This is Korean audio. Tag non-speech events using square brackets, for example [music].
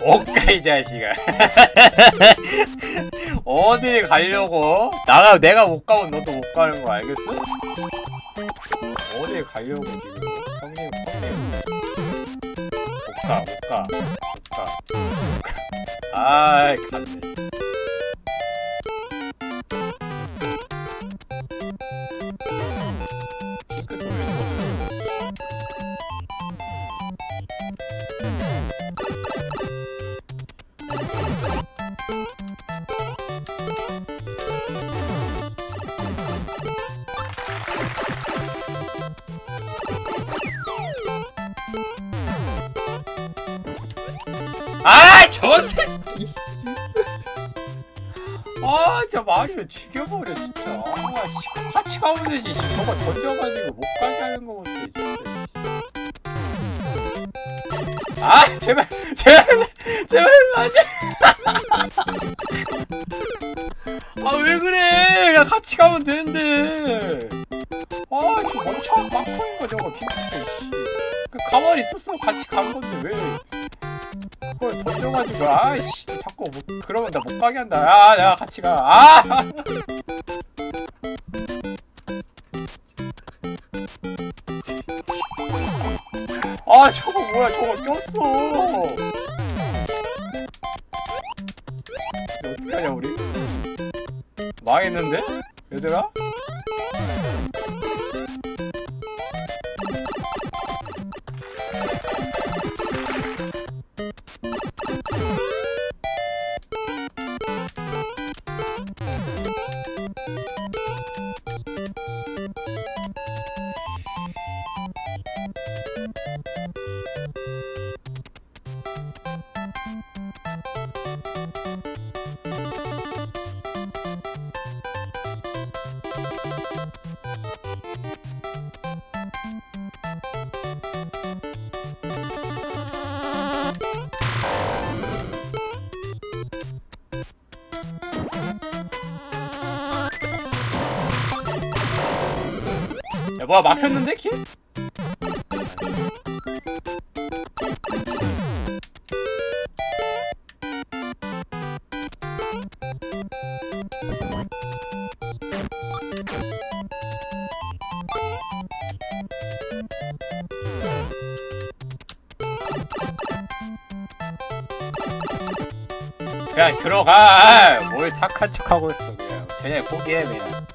못가 이 자식아. [laughs] 어딜 가려고? 나가 내가 못 가면 너도 못 가는 거 알겠어? 어딜 가려고 지금? 형님 형님. 못 가 못가 못가. 아이 갔네 아, 저 새끼. 씨. 아, 저 마리오 죽여버려 진짜. 아, 씨, 같이 가면 되지. 씨. 저거 던져가지고 못 가게 하는 거 보세요, 진짜. 씨. 아, 제발, 제발, 제발 안 돼. 아, 왜 그래? 그냥 같이 가면 되는데. 아, 저 멍청 빡통인 거 저거 핑크색 씨. 그 가만히 있었으면 같이 간 건데 왜? 그걸 던져가지고. 아이씨 자꾸 못, 그러면 나 못 가게 한다. 아 내가 같이 가아! 아 저거 뭐야? 저거 꼈어. 어떡하냐 우리? 망했는데? 얘들아 야 뭐야 막혔는데 킬? 그냥 들어가. 뭘 착한 척하고 있어 그냥. 쟤네 포기해 그냥